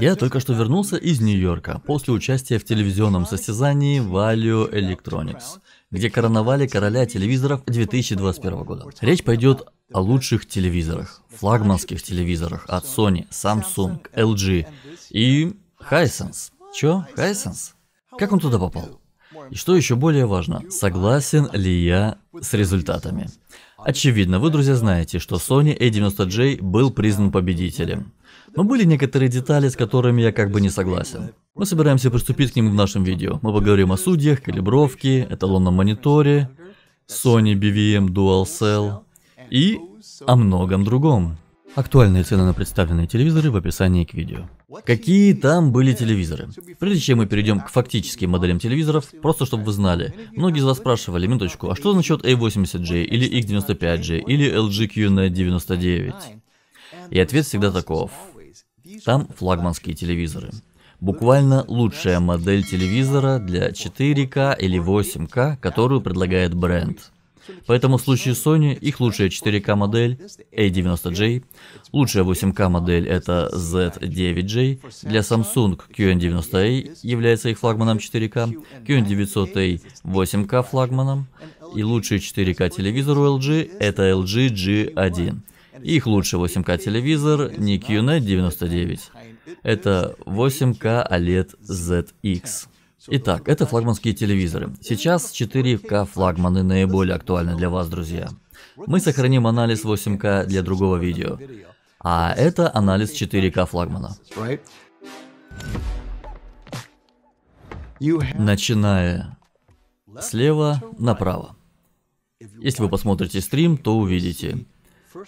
Я только что вернулся из Нью-Йорка после участия в телевизионном состязании Value Electronics, где короновали короля телевизоров 2021 года. Речь пойдет о лучших телевизорах, флагманских телевизорах от Sony, Samsung, LG и Hisense. Чё? Hisense? Как он туда попал? И что еще более важно, согласен ли я с результатами? Очевидно, вы, друзья, знаете, что Sony A90J был признан победителем. Но были некоторые детали, с которыми я как бы не согласен. Мы собираемся приступить к ним в нашем видео. Мы поговорим о судьях, калибровке, эталонном мониторе, Sony BVM Dual Cell и о многом другом. Актуальные цены на представленные телевизоры в описании к видео. Какие там были телевизоры? Прежде чем мы перейдем к фактическим моделям телевизоров, просто чтобы вы знали, многие из вас спрашивали, минуточку, а что насчет A80J или X95J или LG QNET 99? И ответ всегда таков. Там флагманские телевизоры. Буквально лучшая модель телевизора для 4К или 8К, которую предлагает бренд. Поэтому в случае Sony их лучшая 4К модель A90J, лучшая 8К модель это Z9J, для Samsung QN90A является их флагманом 4К, QN900A 8К флагманом, и лучший 4К телевизор у LG это LG G1. Их лучший 8К телевизор не QNET 99, это 8К OLED ZX. Итак, это флагманские телевизоры. Сейчас 4К флагманы наиболее актуальны для вас, друзья. Мы сохраним анализ 8К для другого видео. А это анализ 4К флагмана. Начиная слева направо. Если вы посмотрите стрим, то увидите.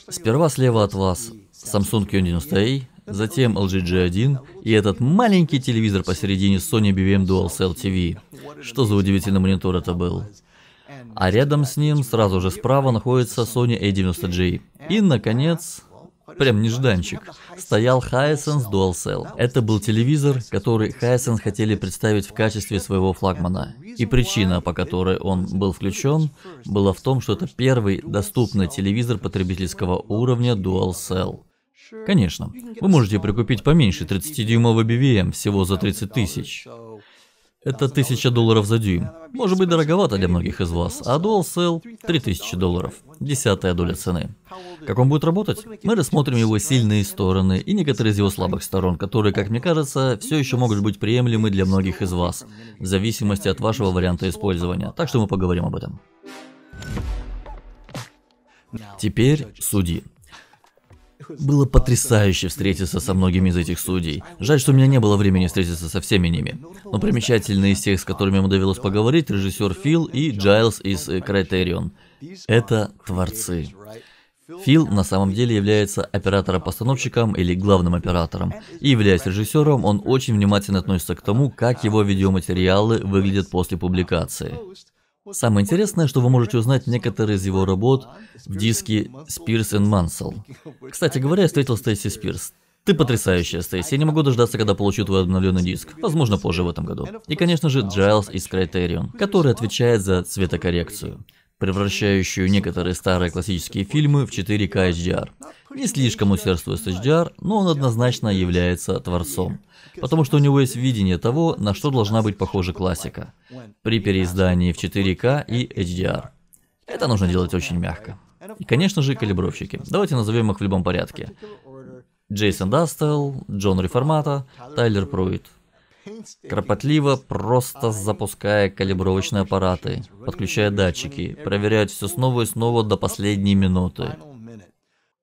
Сперва слева от вас Samsung Q90A, затем LG G1 и этот маленький телевизор посередине Sony BVM DualSell TV. Что за удивительный монитор это был? А рядом с ним, сразу же справа, находится Sony A90J. И, наконец, прям нежданчик, стоял Hisense DualSell. Это был телевизор, который Hisense хотели представить в качестве своего флагмана. И причина, по которой он был включен, была в том, что это первый доступный телевизор потребительского уровня DualSell. Конечно, вы можете прикупить поменьше 30-дюймовый BVM всего за 30 тысяч. Это 1000 долларов за дюйм. Может быть дороговато для многих из вас, а Dual Cell 3000 долларов. Десятая доля цены. Как он будет работать? Мы рассмотрим его сильные стороны и некоторые из его слабых сторон, которые, как мне кажется, все еще могут быть приемлемы для многих из вас, в зависимости от вашего варианта использования. Так что мы поговорим об этом. Теперь судьи. Было потрясающе встретиться со многими из этих судей. Жаль, что у меня не было времени встретиться со всеми ними. Но примечательные из тех, с которыми ему довелось поговорить, режиссер Фил и Джайлз из Criterion. Это творцы. Фил на самом деле является оператором-постановщиком или главным оператором. И являясь режиссером, он очень внимательно относится к тому, как его видеоматериалы выглядят после публикации. Самое интересное, что вы можете узнать некоторые из его работ в диске Spears and Mansell. Кстати говоря, я встретил Стейси Спирс. Ты потрясающая, Стейси. Я не могу дождаться, когда получу твой обновленный диск. Возможно, позже в этом году. И, конечно же, Джайлз из Criterion, который отвечает за цветокоррекцию, превращающую некоторые старые классические фильмы в 4К HDR. Не слишком усердствует с HDR, но он однозначно является творцом потому что у него есть видение того, на что должна быть похожа классика при переиздании в 4К и HDR. Это нужно делать очень мягко. И, конечно же, калибровщики. Давайте назовем их в любом порядке. Джейсон Дастел, Джон Реформата, Тайлер Пруит. Кропотливо, просто запуская калибровочные аппараты, подключая датчики, проверяют все снова и снова до последней минуты.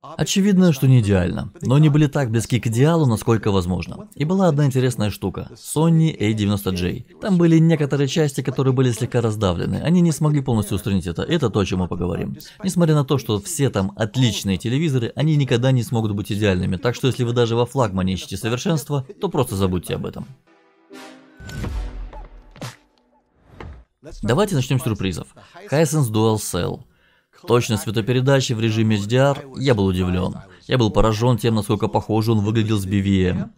Очевидно, что не идеально, но они были так близки к идеалу, насколько возможно. И была одна интересная штука – Sony A90J. Там были некоторые части, которые были слегка раздавлены. Они не смогли полностью устранить это. Это то, о чем мы поговорим. Несмотря на то, что все там отличные телевизоры, они никогда не смогут быть идеальными. Так что если вы даже во флагмане ищете совершенство, то просто забудьте об этом. Давайте начнем с сюрпризов. Hisense Dual Cell – Точность светопередачи в режиме HDR, я был удивлен. Я был поражен тем, насколько похоже он выглядел с BVM.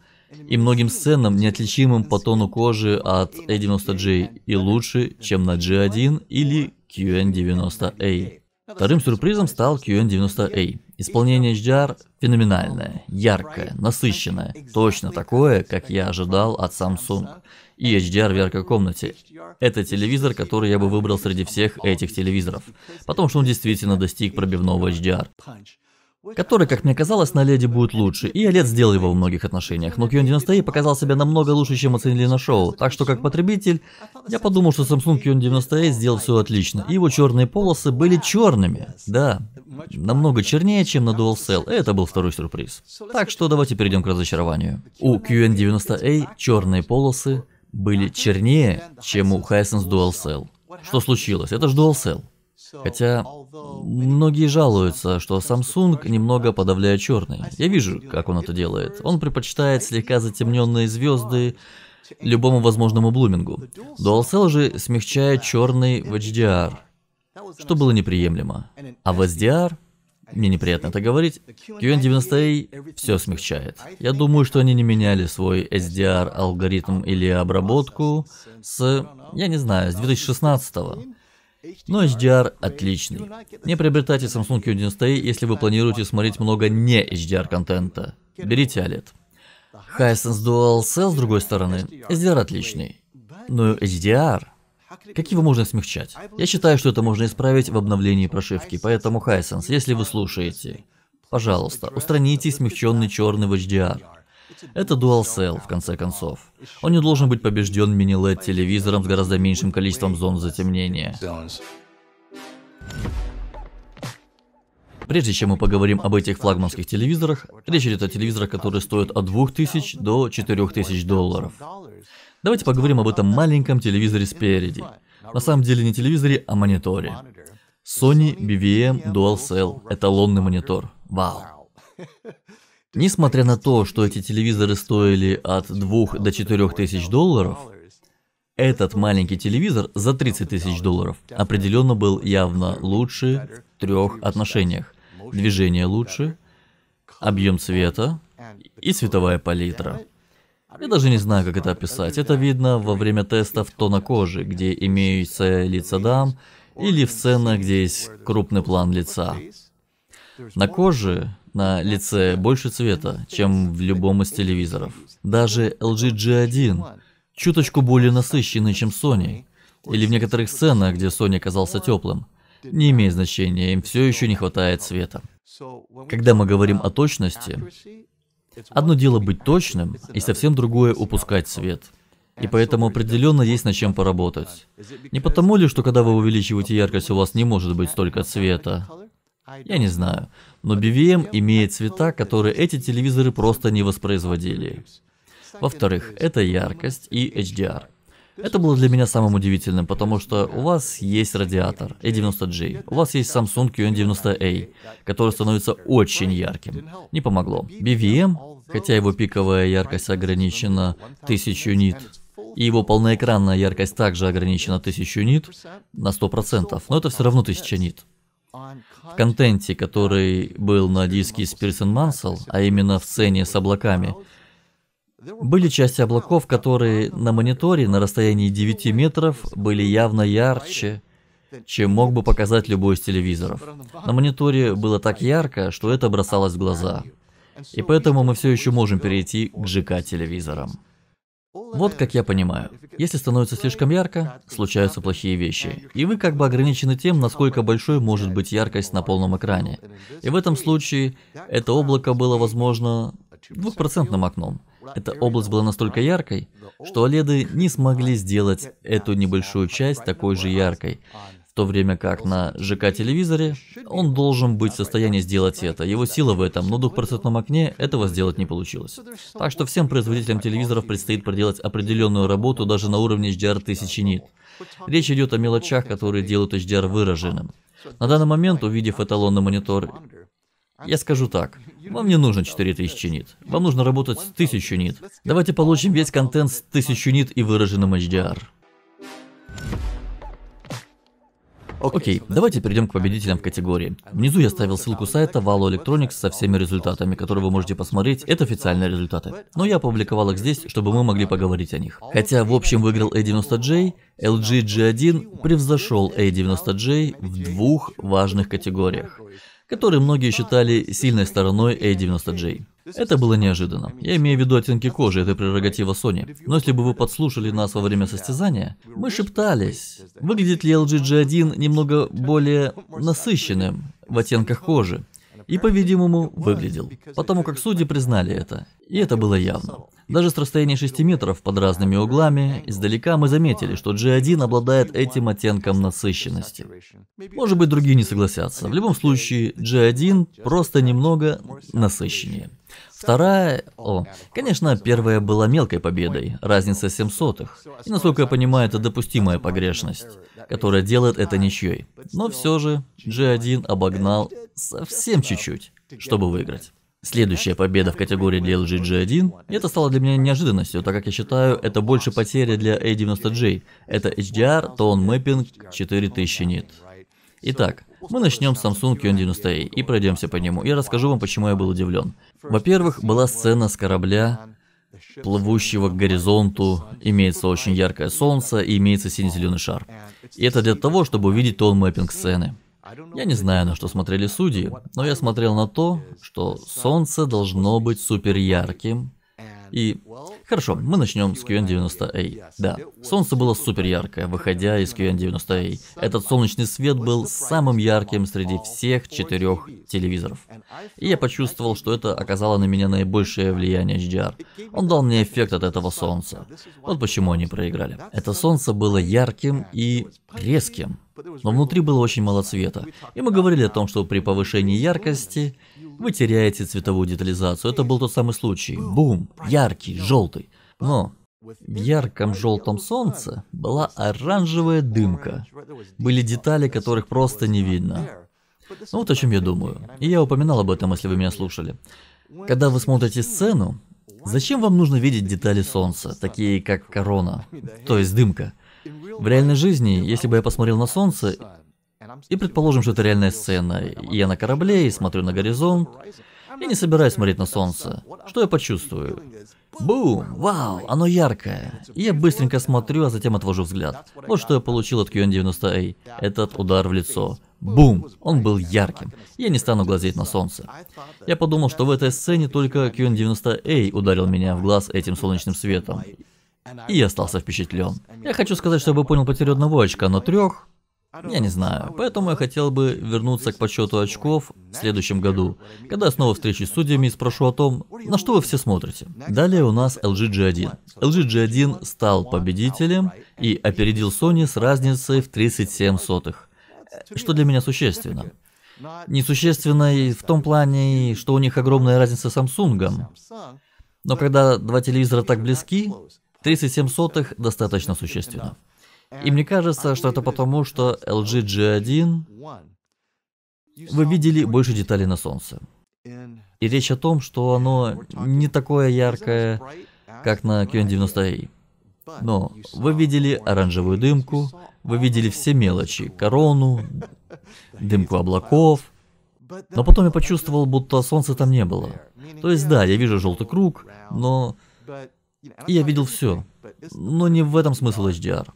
И многим сценам, неотличимым по тону кожи от A90J и лучше, чем на G1 или QN90A. Вторым сюрпризом стал QN90A. Исполнение HDR феноменальное, яркое, насыщенное, точно такое, как я ожидал от Samsung. HDR в яркой комнате. Это телевизор, который я бы выбрал среди всех этих телевизоров, потому что он действительно достиг пробивного HDR который, как мне казалось, на леди будет лучше, и OLED сделал его в многих отношениях, но Q90i показал себя намного лучше, чем оценили на шоу, так что как потребитель, я подумал, что Samsung Q90i сделал все отлично, и его черные полосы были черными, да, намного чернее, чем на DualSell, и это был второй сюрприз. Так что давайте перейдем к разочарованию. У QN90A черные полосы были чернее, чем у Hisense DualSell. Что случилось? Это же DualSell. Хотя многие жалуются, что Samsung немного подавляет черный. Я вижу, как он это делает. Он предпочитает слегка затемненные звезды любому возможному блумингу. DualSell же смягчает черный в HDR, что было неприемлемо. А в SDR мне неприятно это говорить, QN90A все смягчает. Я думаю, что они не меняли свой SDR алгоритм или обработку с, я не знаю, с 2016 -го. Но HDR отличный. Не приобретайте Samsung Q90i, если вы планируете смотреть много не HDR контента. Берите OLED. Hisense Dual Cell, с другой стороны, HDR отличный. Но HDR как его можно смягчать? Я считаю, что это можно исправить в обновлении прошивки, поэтому Hisense, если вы слушаете, пожалуйста, устраните смягченный черный в HDR. Это Dual Cell, в конце концов. Он не должен быть побежден мини-LED телевизором с гораздо меньшим количеством зон затемнения. Прежде чем мы поговорим об этих флагманских телевизорах, речь идет о телевизорах, которые стоят от 2000 до 4000 долларов. Давайте поговорим об этом маленьком телевизоре спереди. На самом деле не телевизоре, а мониторе. Sony BVM Dual Cell – эталонный монитор. Вау. Несмотря на то, что эти телевизоры стоили от 2 до 4 тысяч долларов, этот маленький телевизор за 30 тысяч долларов определенно был явно лучше в трех отношениях. Движение лучше, объем цвета и цветовая палитра. Я даже не знаю, как это описать. Это видно во время тестов тона кожи, где имеются лица дам, или в сценах, где есть крупный план лица. На коже на лице больше цвета, чем в любом из телевизоров. Даже LG G1 чуточку более насыщенный, чем Sony. Или в некоторых сценах, где Sony оказался теплым. Не имеет значения, им все еще не хватает света. Когда мы говорим о точности, одно дело быть точным, и совсем другое упускать свет. И поэтому определенно есть над чем поработать. Не потому ли, что когда вы увеличиваете яркость, у вас не может быть столько цвета? Я не знаю. Но BVM имеет цвета, которые эти телевизоры просто не воспроизводили. Во-вторых, это яркость и HDR. Это было для меня самым удивительным, потому что у вас есть радиатор A90G, у вас есть Samsung QN90A, который становится очень ярким. Не помогло. BVM, хотя его пиковая яркость ограничена 1000 нит, и его полноэкранная яркость также ограничена 1000 нит на 100%, но это все равно 1000 нит. В контенте, который был на диске Spears Mansell, а именно в сцене с облаками, были части облаков, которые на мониторе на расстоянии 9 метров были явно ярче, чем мог бы показать любой из телевизоров. На мониторе было так ярко, что это бросалось в глаза. И поэтому мы все еще можем перейти к ЖК-телевизорам. Вот как я понимаю. Если становится слишком ярко, случаются плохие вещи. И вы как бы ограничены тем, насколько большой может быть яркость на полном экране. И в этом случае это облако было, возможно, двухпроцентным окном. Эта область была настолько яркой, что OLED не смогли сделать эту небольшую часть такой же яркой то время как на ЖК-телевизоре он должен быть в состоянии сделать это. Его сила в этом, но в двухпроцентном окне этого сделать не получилось. Так что всем производителям телевизоров предстоит проделать определенную работу даже на уровне HDR 1000 нит. Речь идет о мелочах, которые делают HDR выраженным. На данный момент, увидев эталонный монитор, я скажу так, вам не нужно 4000 нит, вам нужно работать с 1000 нит. Давайте получим весь контент с 1000 нит и выраженным HDR. Окей, давайте перейдем к победителям в категории. Внизу я ставил ссылку сайта Valo Electronics со всеми результатами, которые вы можете посмотреть. Это официальные результаты. Но я опубликовал их здесь, чтобы мы могли поговорить о них. Хотя в общем выиграл A90J, LG G1 превзошел A90J в двух важных категориях. Который многие считали сильной стороной A90J. Это было неожиданно. Я имею в виду оттенки кожи, это прерогатива Sony. Но если бы вы подслушали нас во время состязания, мы шептались, выглядит ли LG G1 немного более насыщенным в оттенках кожи. И, по-видимому, выглядел. Потому как судьи признали это. И это было явно. Даже с расстояния 6 метров под разными углами, издалека мы заметили, что G1 обладает этим оттенком насыщенности. Может быть, другие не согласятся. В любом случае, G1 просто немного насыщеннее. Вторая... О, конечно, первая была мелкой победой, разница 7 сотых. И, насколько я понимаю, это допустимая погрешность, которая делает это ничьей. Но все же G1 обогнал совсем чуть-чуть, чтобы выиграть. Следующая победа в категории для LG G1, и это стало для меня неожиданностью, так как я считаю, это больше потеря для A90J. Это HDR, Tone Mapping 4000 нит. Итак, мы начнем с Samsung Q90A и пройдемся по нему. И расскажу вам, почему я был удивлен. Во-первых, была сцена с корабля, плывущего к горизонту, имеется очень яркое солнце и имеется синий-зеленый шар. И это для того, чтобы увидеть тон мэппинг сцены. Я не знаю, на что смотрели судьи, но я смотрел на то, что солнце должно быть супер ярким, и... Хорошо, мы начнем с QN90A. Да, солнце было супер яркое, выходя из QN90A. Этот солнечный свет был самым ярким среди всех четырех телевизоров. И я почувствовал, что это оказало на меня наибольшее влияние HDR. Он дал мне эффект от этого солнца. Вот почему они проиграли. Это солнце было ярким и резким но внутри было очень мало цвета. И мы говорили о том, что при повышении яркости вы теряете цветовую детализацию. Это был тот самый случай. Бум! Яркий, желтый. Но в ярком желтом солнце была оранжевая дымка. Были детали, которых просто не видно. Ну вот о чем я думаю. И я упоминал об этом, если вы меня слушали. Когда вы смотрите сцену, зачем вам нужно видеть детали солнца, такие как корона, то есть дымка? В реальной жизни, если бы я посмотрел на солнце, и предположим, что это реальная сцена, и я на корабле, и смотрю на горизонт, я не собираюсь смотреть на солнце. Что я почувствую? Бум! Вау! Оно яркое! И я быстренько смотрю, а затем отвожу взгляд. Вот что я получил от QN90A. Этот удар в лицо. Бум! Он был ярким. Я не стану глазеть на солнце. Я подумал, что в этой сцене только QN90A ударил меня в глаз этим солнечным светом. И остался впечатлен. Я хочу сказать, что я бы понял потерю одного очка, но трех... Я не знаю, поэтому я хотел бы вернуться к подсчету очков в следующем году, когда я снова встречусь с судьями и спрошу о том, на что вы все смотрите. Далее у нас LG G1. LG G1 стал победителем и опередил Sony с разницей в 37 сотых, что для меня существенно. Несущественно и в том плане, что у них огромная разница с Samsung. Но когда два телевизора так близки, 37 сотых достаточно существенно. И мне кажется, что это потому, что LG G1 вы видели больше деталей на солнце. И речь о том, что оно не такое яркое, как на QN90A. Но вы видели оранжевую дымку, вы видели все мелочи, корону, дымку облаков. Но потом я почувствовал, будто солнца там не было. То есть да, я вижу желтый круг, но и я видел все. Но не в этом смысл HDR.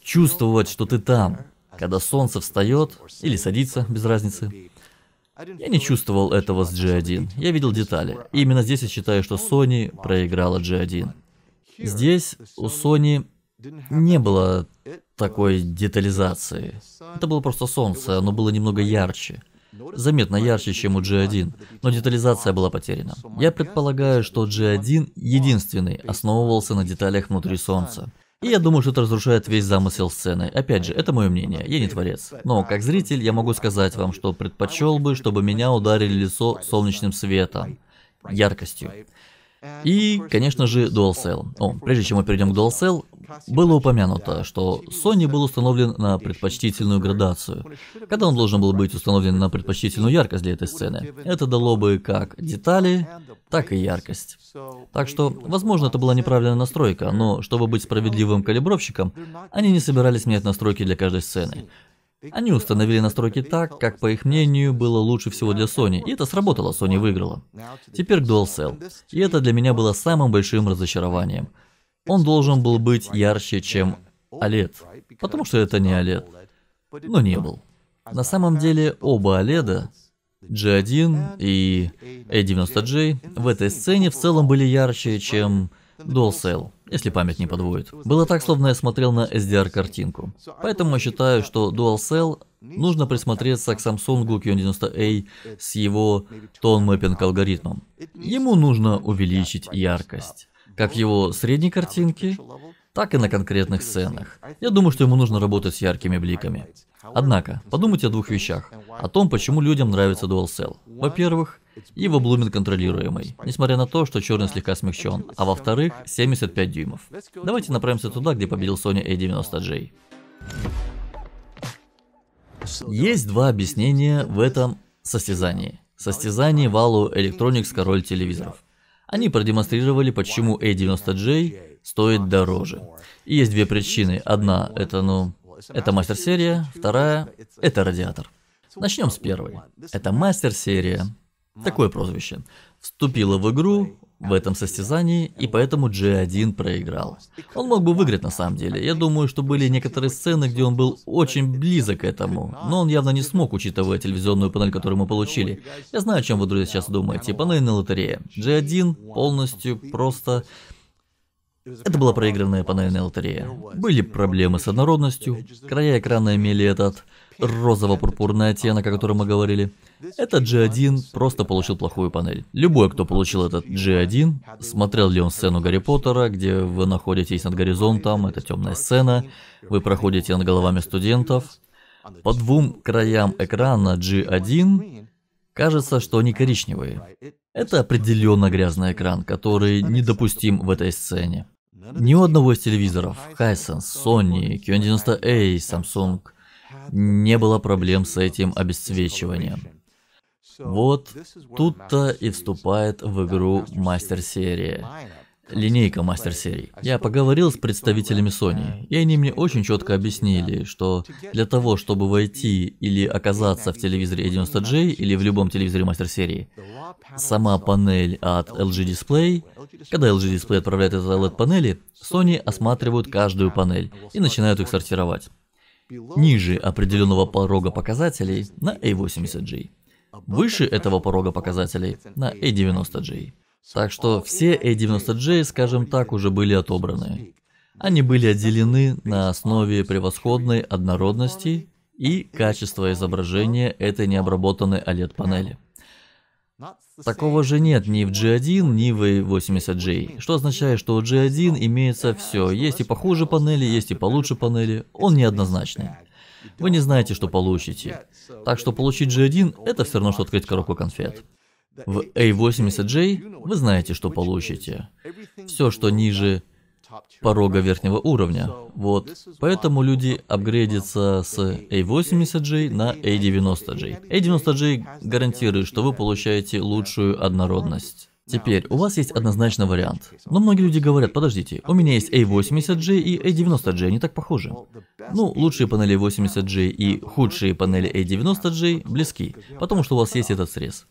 Чувствовать, что ты там, когда солнце встает или садится, без разницы. Я не чувствовал этого с G1. Я видел детали. И именно здесь я считаю, что Sony проиграла G1. Здесь у Sony не было такой детализации. Это было просто солнце, оно было немного ярче заметно ярче, чем у G1, но детализация была потеряна. Я предполагаю, что G1 единственный основывался на деталях внутри Солнца. И я думаю, что это разрушает весь замысел сцены. Опять же, это мое мнение, я не творец. Но, как зритель, я могу сказать вам, что предпочел бы, чтобы меня ударили лицо солнечным светом, яркостью. И, конечно же, DualSell. О, прежде чем мы перейдем к DualSell, было упомянуто, что Sony был установлен на предпочтительную градацию, когда он должен был быть установлен на предпочтительную яркость для этой сцены. Это дало бы как детали, так и яркость. Так что, возможно, это была неправильная настройка, но чтобы быть справедливым калибровщиком, они не собирались менять настройки для каждой сцены. Они установили настройки так, как, по их мнению, было лучше всего для Sony, и это сработало, Sony выиграла. Теперь к DualSell. И это для меня было самым большим разочарованием. Он должен был быть ярче, чем OLED, потому что это не OLED. Но не был. На самом деле, оба OLED G1 и A90J в этой сцене в целом были ярче, чем Dual Cell, если память не подводит. Было так, словно я смотрел на SDR-картинку. Поэтому я считаю, что Dual Cell нужно присмотреться к Samsung Q90A с его тон мэппинг алгоритмом. Ему нужно увеличить яркость. Как его средней картинке, так и на конкретных сценах. Я думаю, что ему нужно работать с яркими бликами. Однако, подумайте о двух вещах. О том, почему людям нравится DualSell. Во-первых, его блумин контролируемый, несмотря на то, что черный слегка смягчен. А во-вторых, 75 дюймов. Давайте направимся туда, где победил Sony A90J. Есть два объяснения в этом состязании. Состязании Валу Electronics король телевизоров. Они продемонстрировали, почему A90J стоит дороже. И есть две причины. Одна – это, ну, это мастер-серия, вторая – это радиатор. Начнем с первой. Это мастер-серия, такое прозвище, вступила в игру в этом состязании, и поэтому G1 проиграл. Он мог бы выиграть на самом деле. Я думаю, что были некоторые сцены, где он был очень близок к этому, но он явно не смог, учитывая телевизионную панель, которую мы получили. Я знаю, о чем вы, друзья, сейчас думаете. Панельная лотерея. G1 полностью просто это была проигранная панельная лотерея. Были проблемы с однородностью, края экрана имели этот розово-пурпурный оттенок, о котором мы говорили. Этот G1 просто получил плохую панель. Любой, кто получил этот G1, смотрел ли он сцену Гарри Поттера, где вы находитесь над горизонтом, это темная сцена, вы проходите над головами студентов. По двум краям экрана G1 кажется, что они коричневые. Это определенно грязный экран, который недопустим в этой сцене. Ни у одного из телевизоров, Hisense, Sony, Q90A, Samsung, не было проблем с этим обесцвечиванием. Вот тут-то и вступает в игру мастер-серия. Линейка мастер-серий. Я поговорил с представителями Sony, и они мне очень четко объяснили, что для того, чтобы войти или оказаться в телевизоре A90J или в любом телевизоре мастер-серии, сама панель от LG Display, когда LG Display отправляет это LED-панели, Sony осматривают каждую панель и начинают их сортировать. Ниже определенного порога показателей на A80J. Выше этого порога показателей на A90J. Так что все A90J, скажем так, уже были отобраны. Они были отделены на основе превосходной однородности и качества изображения этой необработанной OLED-панели. Такого же нет ни в G1, ни в A80J, что означает, что у G1 имеется все. Есть и похуже панели, есть и получше панели. Он неоднозначный. Вы не знаете, что получите. Так что получить G1 это все равно, что открыть коробку конфет. В A80J вы знаете, что получите. Все, что ниже порога верхнего уровня. Вот. Поэтому люди апгрейдятся с A80J на A90J. A90J гарантирует, что вы получаете лучшую однородность. Теперь, у вас есть однозначно вариант. Но многие люди говорят, подождите, у меня есть A80J и A90J, они так похожи. Ну, лучшие панели 80J и худшие панели A90J близки, потому что у вас есть этот срез.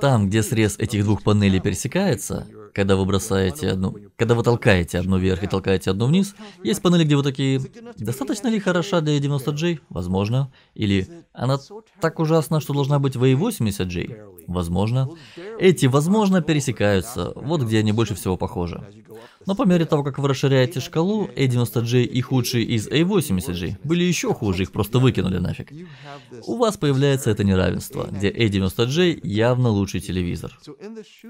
Там, где срез этих двух панелей пересекается, когда вы бросаете одну, когда вы толкаете одну вверх и толкаете одну вниз, есть панели, где вы такие, достаточно ли хороша для 90J? Возможно. Или она так ужасна, что должна быть в A80J? Возможно. Эти, возможно, пересекаются, вот где они больше всего похожи. Но по мере того, как вы расширяете шкалу, A90J и худшие из A80J были еще хуже, их просто выкинули нафиг. У вас появляется это неравенство, где A90J явно лучший телевизор.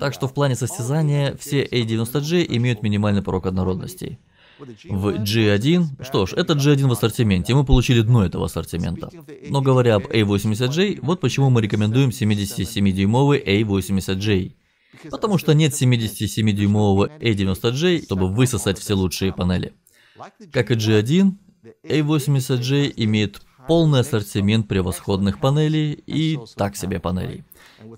Так что в плане состязания все A90J имеют минимальный порог однородностей. В G1, что ж, это G1 в ассортименте, мы получили дно этого ассортимента. Но говоря об A80J, вот почему мы рекомендуем 77-дюймовый A80J. Потому что нет 77-дюймового A90J, чтобы высосать все лучшие панели. Как и G1, A80J имеет полный ассортимент превосходных панелей и так себе панелей.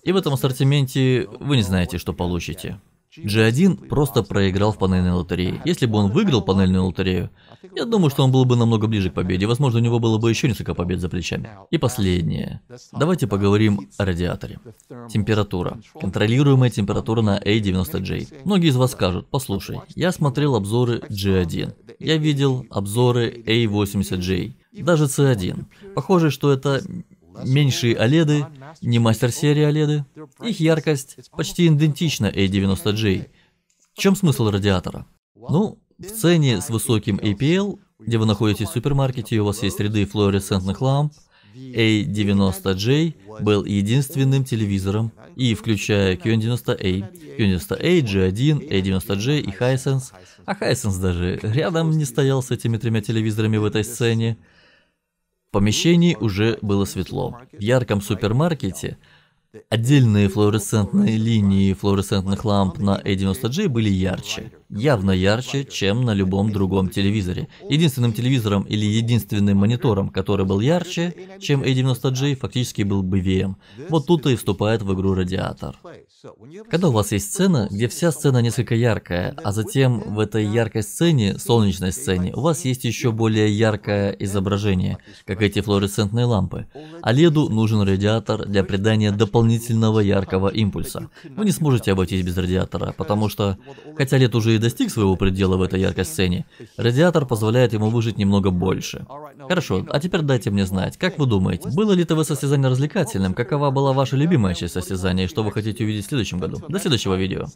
И в этом ассортименте вы не знаете, что получите. G1 просто проиграл в панельной лотерее. Если бы он выиграл панельную лотерею, я думаю, что он был бы намного ближе к победе. Возможно, у него было бы еще несколько побед за плечами. И последнее. Давайте поговорим о радиаторе. Температура. Контролируемая температура на A90J. Многие из вас скажут, послушай, я смотрел обзоры G1. Я видел обзоры A80J. Даже C1. Похоже, что это меньшие OLED, не мастер-серии OLED. Их яркость почти идентична A90J. В чем смысл радиатора? Ну, в цене с высоким APL, где вы находитесь в супермаркете и у вас есть ряды флуоресцентных ламп, A90J был единственным телевизором, и включая Q90A, Q90A, G1, A90J и Hisense, а Hisense даже рядом не стоял с этими тремя телевизорами в этой сцене, в помещении уже было светло. В ярком супермаркете Отдельные флуоресцентные линии флуоресцентных ламп на A90G были ярче, явно ярче, чем на любом другом телевизоре. Единственным телевизором или единственным монитором, который был ярче, чем A90G, фактически был BVM. Вот тут и вступает в игру радиатор. Когда у вас есть сцена, где вся сцена несколько яркая, а затем в этой яркой сцене, солнечной сцене, у вас есть еще более яркое изображение, как эти флуоресцентные лампы. А леду нужен радиатор для придания дополнительного яркого импульса. Вы не сможете обойтись без радиатора, потому что, хотя лед уже и достиг своего предела в этой яркой сцене, радиатор позволяет ему выжить немного больше. Хорошо, а теперь дайте мне знать, как вы думаете, было ли ТВ-состязание развлекательным, какова была ваша любимая часть состязания и что вы хотите увидеть в следующем году? До следующего видео.